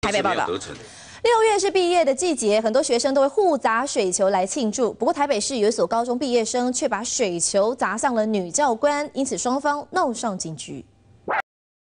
台北报道。六月是毕业的季节很多学生都会互砸水球来庆祝。不过台北市有一所高中毕业生却把水球砸向了女教官因此双方闹上警局。